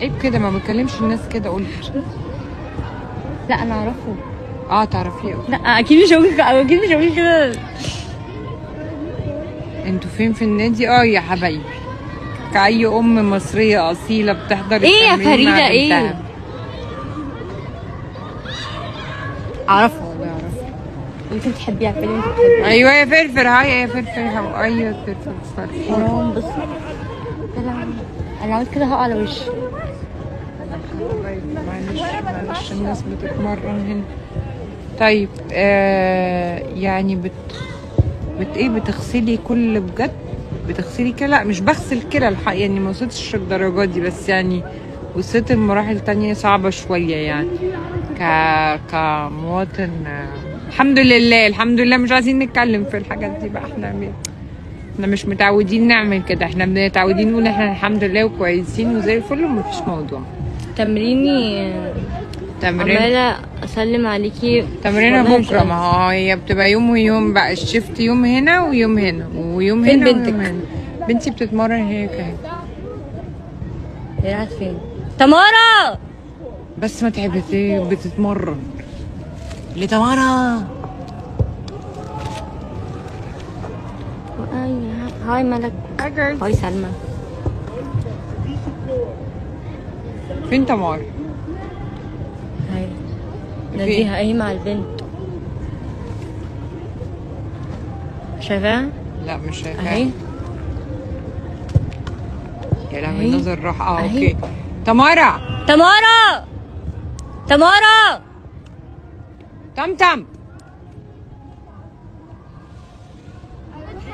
عيب كده ما بكلمش الناس كده قلت لا أنا أعرفه. آه تعرفيه. لا أكيد مش هقول أكيد مش هقول كده. أنتوا فين في النادي؟ آه يا حبايبي. كأي أم مصرية أصيلة بتحضر إيه يا فريدة، إيه؟ أعرفه والله أعرف. يمكن تحبيها فيلم انت بتحبيها أيوة يا فرفر هاي يا فرفر هاو أيوة يا فرفر فرفر. حرام لهوي. أنا عملت كده هقع على وشي. معلش الناس بتتمرن هنا طيب آه يعني بت بت إيه بتغسلي كل بجد؟ بتغسلي كده لا مش بغسل كده الحقيقة يعني ما وصلتش الدرجات دي بس يعني وصلت لمراحل تانية صعبة شوية يعني. ك كمواطن الحمد لله الحمد لله مش عايزين نتكلم في الحاجات دي بقى. إحنا إحنا مش متعودين نعمل كده إحنا متعودين نقول إحنا الحمد لله وكويسين وزي الفل ومفيش موضوع. تمريني تمرين؟ عمالة أسلم عليكي. تمرينها بكرة ما هو هي بتبقى يوم ويوم بقى الشفت يوم هنا ويوم هنا ويوم فين هنا بنتك؟ ويوم هنا. بنتي بتتمرن هي كده. هي راحت فين؟ تمارا بس ما تعبت إيه بتتمرن. لتمارا هاي ملك. هاي سلمى. فين تمارا هاي. ناديها اهي مع البنت. شايفاها؟ لا مش شايفاها. أهي. يا لهوي. النظر راح. آه. أوكي. تمارا! تمارا! تمارا! تمتم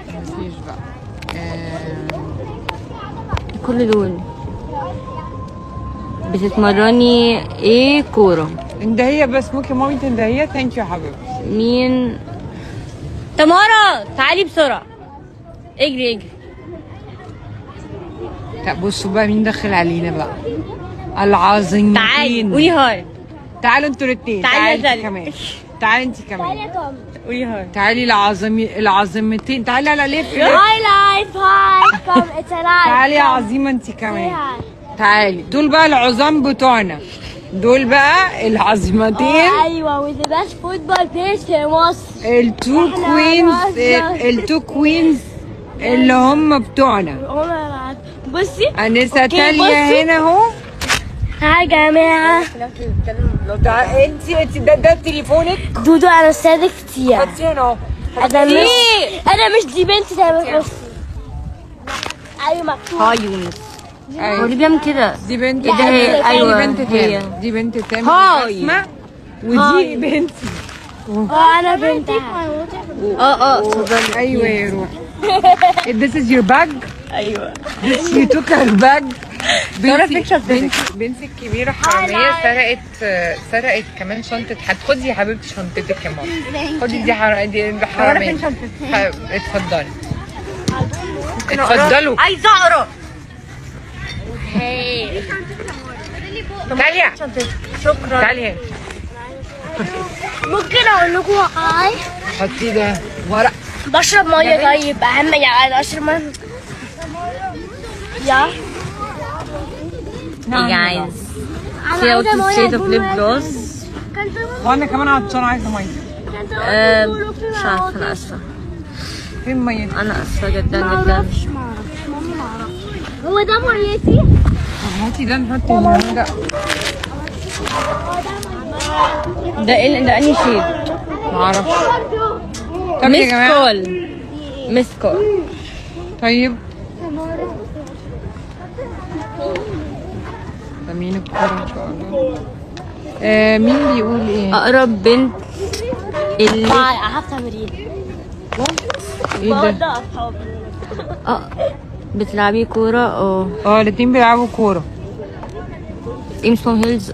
مفيش بقى. آه، كل دول بتتمرني إيه كورة؟ اندهية بس ممكن مامي تندهية. thank you يا حبيبتي. مين؟ تمارا تعالي بسرعة. اجري اجري. لا بصوا بقى مين دخل علينا بقى. العظيمين تعالي قولي hi. تعالوا أنتوا الاثنين تعالي تعالي. كمان. تعالي انت كمان. قولي hi. تعالي العظيمي العظيمتين. تعالي لا لف. Hi life, hi. Come, it's a live. تعالي يا عظيمة انت كمان. تعالي. دول بقى العظام بتوعنا. دول بقى العظيمتين أيوه with the best football players في مصر. ال two queens. ال two queens اللي هم بتوعنا. بصي. انسه تاليا. هنا أهو. هاي يا جماعة. انت انت ده, ده تليفونك؟ دودو أنا أستاذ كتير. حطيه هنا أهو. أنا مش أنا مش دي بنت زي ما بصي. أيوه مكتوب. هاي يونس. هو أيوة. اللي بيعمل كده. دي بنت إيه ده؟ هي- دي أيوة، بنت. تامر دي بنت تامر هاي. ودي بنتي آه أنا بنت آه آه اتفضلي. أيوه يا روح. This is your bag أيوه. This you took her bag. بنتي الكبيرة حرامية سرقت سرقت كمان شنطة. حد خدي يا حبيبتي شنطتك يا ماما. خدي دي حر... دي دي حرامية اتفضلي. اتفضلوا. عايزة أقرأ. تاليا شكرا تعالي ممكن أقول لكم هاي حطي ده ورق بشرب ميه طيب اهم يعني اشرب ميه يا Hey guys see how عايزه to ميه state of lip gloss وأنا كمان عطشانة عايزة مية مش عارفه أنا اسفه فين مية؟ أنا اسفه جدا جدا معرفش معرفش ماما معرفش هو ده مريتي هاتي ده نحط ده. ده إيه ده أنهي شيد معرفش. طب يا كول. ميس كول. طيب. ده مين الكورة إن شاء الله؟ آه مين بيقول إيه؟ أقرب بنت اللي هاف تمرين إيه ده؟ آه بتلعبي كورة؟ آه آه الاتنين بيلعبوا كورة. ام سمول هيلز.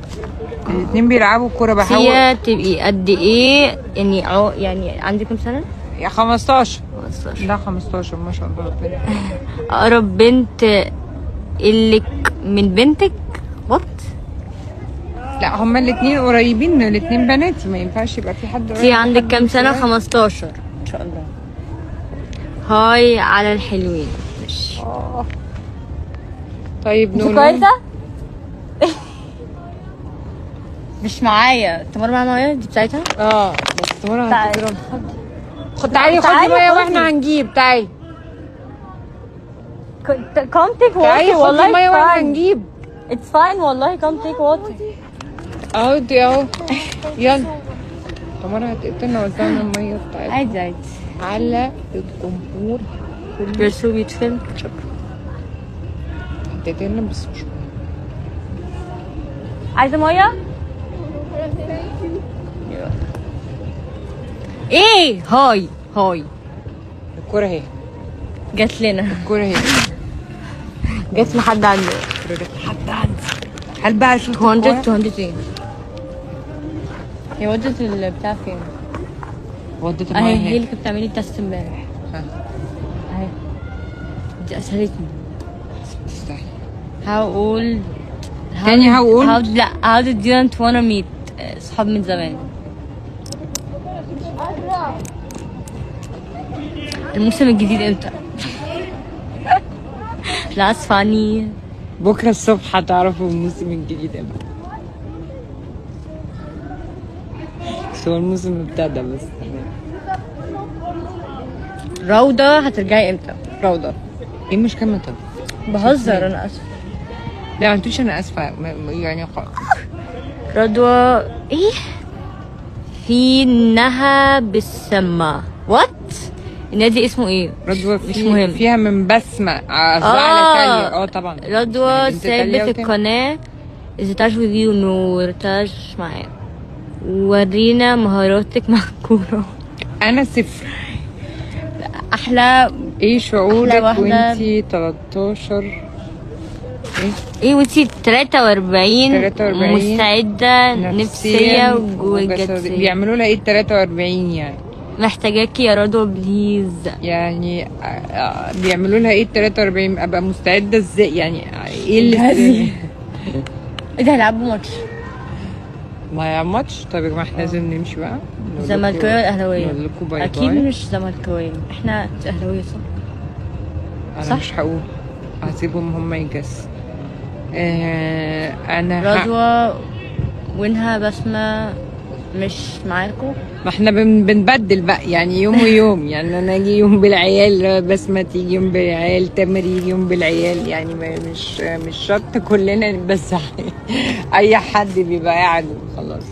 الاتنين بيلعبوا كورة بحاول. هي تبقي قد إيه؟ يعني عو يعني عندك كام سنة؟ يا 15 15 لا 15 ما شاء الله ربنا. أقرب بنت اللي من بنتك؟ وات لا هما الاتنين قريبين الاتنين بناتي ما ينفعش يبقى في حد في قريب عندك حد كام سنة؟ كده. 15 إن شاء الله. هاي على الحلوين. ماشي. آه. طيب نقول كويسة؟ مش معايا. تمر معايا مية؟ دي بتاعتها؟ آه بس تمر تعالي. هتضرب خد تعالي خدي تعالي مية خدي. وإحنا هنجيب. تعالي. come take تعالي water خدي والله ميه وإحنا هنجيب. It's fine والله come take water. اهو دي اهو. يلا. تمر هتقتلنا وزعنا المية بتاعتها عادي عادي. على الجمهور. You're so beautiful. هتقتلنا بس مش عايزة مية؟ إيه هاي هاي الكوره اهي جات لنا. الكوره اهي جات لحد عنده حد عندي هل بقى شفت 200 الكورة؟ 200 إيه؟ هي ودت البتاع فين؟ ودت أهي الميه هي اهي اللي كانت بتعملي تست امبارح. ها، أهي. دي أسهلتني. تستاهل how old how تاني how old؟ how لا how did you not wanna meet? صحاب من زمان. الموسم الجديد إمتى؟ لا فاني. بكرة الصبح هتعرفوا الموسم الجديد إمتى. هو الموسم ابتدى بس. روضة هترجعي إمتى؟ روضة. إيه مش كلمة طب بهزر أنا آسفة. لا ما تقوليش أنا م- يعني رضوى إيه؟ فينها بالسما وات؟ النادي اسمه إيه؟ رضوى مش مهم. فيها من بسمة قصدها على تاليا آه طبعا رضوى ثابت وتاني. القناة إذا تعرف وذي ونور تعرف معايا ورينا مهاراتك مع الكورة أنا صفر أحلى إيه شعورك. وإنتي 13 إيه وانتي 43 43 مستعدة نفسية وجسدية. بيعملوا لها إيه ال 43 يعني؟ محتاجاكي يا رضوى بليز يعني آه، آه، بيعملوا لها إيه ال 43 أبقى مستعدة إزاي؟ يعني إيه اللي جهزي. إيه ده هيلعبوا ماتش. ما يا ماتش؟ يا جماعة إحنا لازم نمشي بقى. زملكاوية ولا أهلاوية؟ نقول لكم bye أكيد bye. مش زملكاوية. إحنا أهلاوية صح؟ أنا صح؟ مش هقول. هسيبهم هم يجس. آه أنا رضوى وينها بسمة مش معاكم ما إحنا بن بنبدل بقى يعني يوم ويوم يعني أنا أجي يوم بالعيال بسمة تيجي يوم بالعيال تامر يجي يوم بالعيال يعني ما مش مش شرط كلنا بس أي حد بيبقى قاعد وخلاص.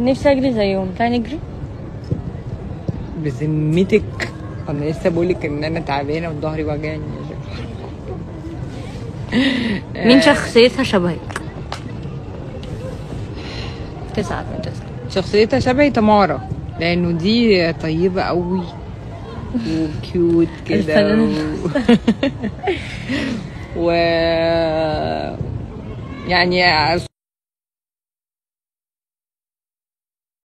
نفسي أجري زيهم. تعالي نجري. بذمتك أنا لسه بقول لك إن أنا تعبانة وظهري وجعني. مين شخصيتها شبهك؟ تسعة من تسعة شخصيتها شبهي تمارا لأنه دي طيبة قوي وكيوت كده و... و... يعني